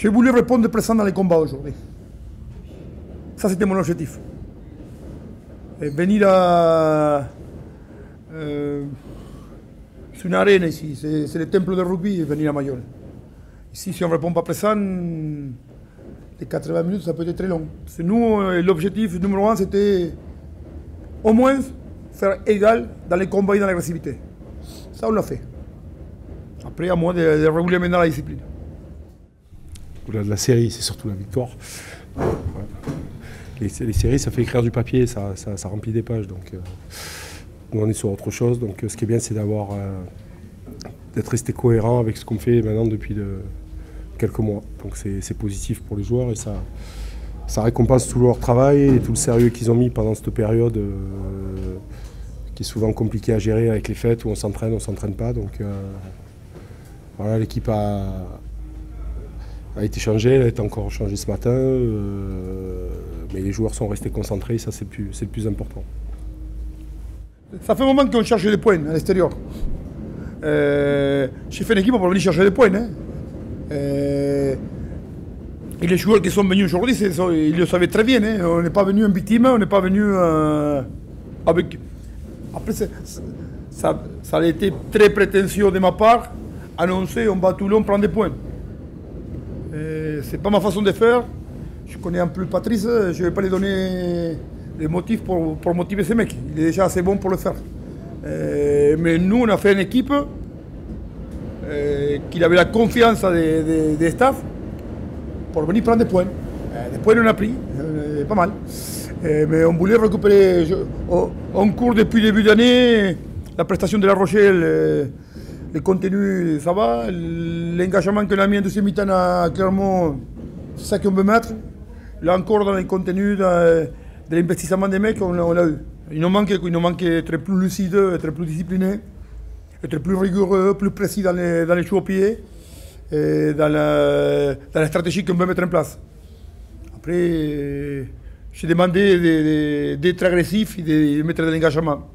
J'ai voulu répondre présent dans les combats aujourd'hui. Ça, c'était mon objectif. Et venir à. C'est une arène ici, c'est, le temple de rugby venir à Mayol. Ici, si on ne répond pas présent, les 80 minutes, ça peut être très long. C'est nous, l'objectif numéro un, c'était au moins faire égal dans les combats et dans l'agressivité. Ça, on l'a fait. Après, à moi de, de réguler maintenant la discipline. La série, c'est surtout la victoire. Les, séries, ça fait écrire du papier, ça remplit des pages. Donc, euh, nous, on est sur autre chose. Donc, euh, ce qui est bien, c'est d'avoir, euh, d'être resté cohérent avec ce qu'on fait maintenant depuis de- quelques mois. Donc, c'est positif pour les joueurs et ça, récompense tout leur travail et tout le sérieux qu'ils ont mis pendant cette période euh, qui est souvent compliquée à gérer avec les fêtes où on s'entraîne, on s'entraîne pas. Donc, voilà, l'équipe a, a été changée, elle a été encore changée ce matin, mais les joueurs sont restés concentrés, ça c'est le plus important. Ça fait un moment qu'on cherche des points à l'extérieur. Euh, J'ai fait une équipe pour venir chercher des points. hein. Euh, et les joueurs qui sont venus aujourd'hui, ils le savaient très bien. hein. On n'est pas venu en victime, on n'est pas venu euh, avec. Après, ça, ça a été très prétentieux de ma part. Annoncer, on bat Toulon, on prend des points. C'est pas ma façon de faire. Je connais un peu Patrice, je ne vais pas lui donner les motifs pour, motiver ces mecs. Il est déjà assez bon pour le faire. Euh, mais nous, on a fait une équipe euh, qui avait la confiance des, staffs pour venir prendre des points. Euh, des points, on a pris, pas mal. Mais on voulait récupérer. je- on, on court depuis le début d'année. La prestation de La Rochelle, le contenu, ça va. L'engagement qu'on a mis en deuxième mi-temps à c'est ça qu'on veut mettre. Là encore, dans le contenu de, de l'investissement des mecs, on, l'a- eu. Il nous manque, il nous manque être plus lucide, être plus discipliné, être plus rigoureux, plus précis dans les, dans les au pied dans la, dans la stratégie qu'on veut mettre en place. Après, j'ai demandé de- de- d'être agressif et de mettre de l'engagement.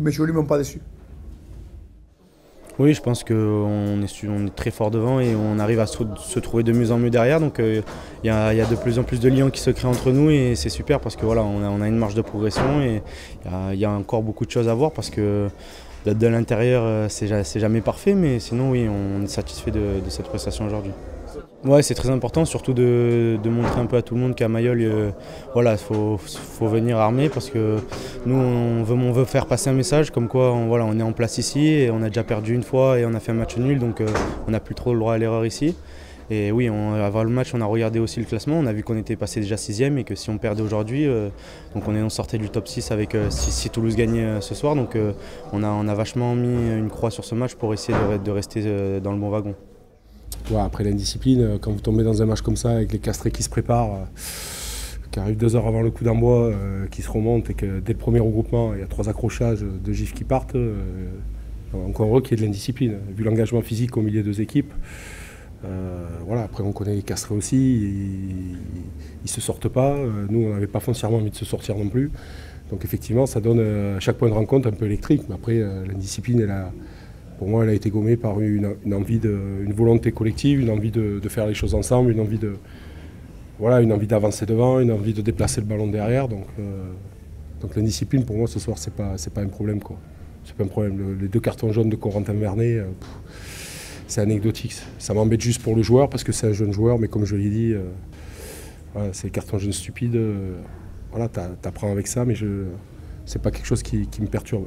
Mais je ne m'ont pas déçu. Oui, je pense qu'on est, très fort devant et on arrive à se, trouver de mieux en mieux derrière. Donc euh, il y, a, de plus en plus de liens qui se créent entre nous et c'est super parce que voilà, a, une marge de progression et il y a, encore beaucoup de choses à voir parce que de l'intérieur, euh, c'est ja- c'est jamais parfait, mais sinon oui, on est satisfait de cette prestation aujourd'hui. Ouais, c'est très important, surtout de, montrer un peu à tout le monde qu'à Mayol, euh, voilà, faut, venir armé parce que nous, on veut, faire passer un message comme quoi, on, voilà, on est en place ici et on a déjà perdu une fois et on a fait un match nul, donc euh, on n'a plus trop le droit à l'erreur ici. Et oui, avant le match, on a regardé aussi le classement, on a vu qu'on était passé déjà sixième et que si on perdait aujourd'hui, euh, donc on, est, on sortait du top 6 avec euh, si, Toulouse gagnait euh, ce soir, donc on, a, vachement mis une croix sur ce match pour essayer de, rester dans le bon wagon. Après l'indiscipline, euh, quand vous tombez dans un match comme ça avec les castrés qui se préparent, euh, qui arrivent deux heures avant le coup d'envoi, euh, qui se remontent et que dès le premier regroupement, il y a trois accrochages de gifs qui partent, encore heureux qu'il y ait de l'indiscipline. Vu l'engagement physique au milieu des deux équipes, voilà, après on connaît les castrés aussi, ils, ils se sortent pas. Nous, on n'avait pas foncièrement envie de se sortir non plus. Donc effectivement, ça donne à chaque point de rencontre un peu électrique. Mais après, l'indiscipline, elle a, pour moi, elle a été gommée par une, envie une volonté collective, une envie de, faire les choses ensemble, une envie de, voilà, une envie d'avancer devant, une envie de déplacer le ballon derrière. Donc, euh, l'indiscipline, pour moi, ce soir, c'est pas, c'est pas un problème, quoi. C'est pas un problème. Le- les deux cartons jaunes de Corentin Vernet, euh, c'est anecdotique. Ça m'embête juste pour le joueur parce que c'est un jeune joueur, mais comme je l'ai dit, euh, c'est des cartons jaunes stupides. voilà, t'a- t'apprends avec ça, mais je, c'est pas quelque chose qui, me perturbe.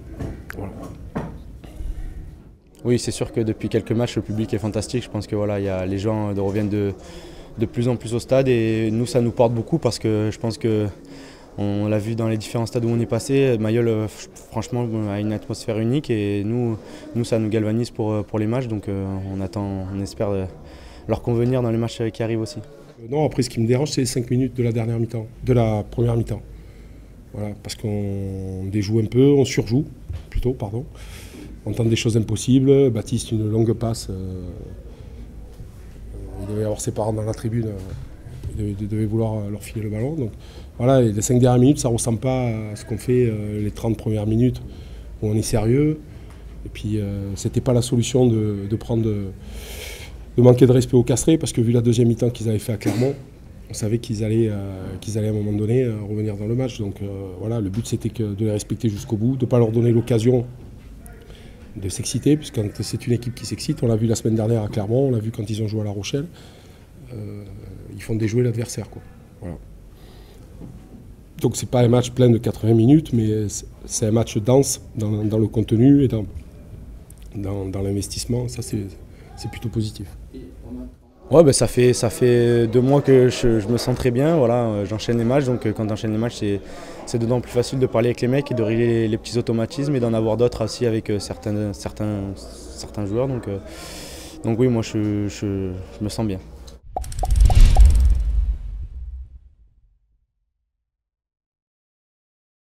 Oui, c'est sûr que depuis quelques matchs, le public est fantastique. Je pense que voilà, il y a, les gens euh, reviennent de, de plus en plus au stade et nous, ça nous porte beaucoup parce que je pense que on l'a vu dans les différents stades où on est passé. Mayol, euh, franchement, a une atmosphère unique et nous, nous ça nous galvanise pour, euh, pour les matchs. Donc euh, on attend, on espère euh, leur convenir dans les matchs euh, qui arrivent aussi. Euh, Non, après, ce qui me dérange, c'est les 5 minutes de la dernière mi-temps, de la première mi-temps. Voilà, parce qu'on déjoue un peu, on surjoue, plutôt, pardon. On des choses impossibles. Baptiste, une longue passe. Euh, il devait avoir ses parents dans la tribune. il, devait, vouloir leur filer le ballon. Donc voilà, les cinq dernières minutes, ça ne ressemble pas à ce qu'on fait les 30 premières minutes où on est sérieux. Et puis, ce n'était pas la solution de, prendre. De, manquer de respect au Castré parce que vu la deuxième mi-temps qu'ils avaient fait à Clermont, on savait qu'ils allaient, euh, qu'ils allaient à un moment donné euh, revenir dans le match. Donc euh, voilà, le but c'était de les respecter jusqu'au bout, de ne pas leur donner l'occasion de s'exciter, puisque c'est une équipe qui s'excite, on l'a vu la semaine dernière à Clermont, on l'a vu quand ils ont joué à La Rochelle, ils font déjouer l'adversaire. Voilà. Donc c'est pas un match plein de 80 minutes, mais c'est un match dense dans, le contenu et dans, dans l'investissement. Ça c'est plutôt positif. Ouais, bah, ça, fait, ça fait deux mois que je, me sens très bien. Voilà, euh, j'enchaîne les matchs. Donc, euh, quand j'enchaîne les matchs, c'est d'autant plus facile de parler avec les mecs et de régler les, petits automatismes et d'en avoir d'autres aussi avec euh, certains, certains, certains joueurs. Donc, donc oui, moi, je, je me sens bien.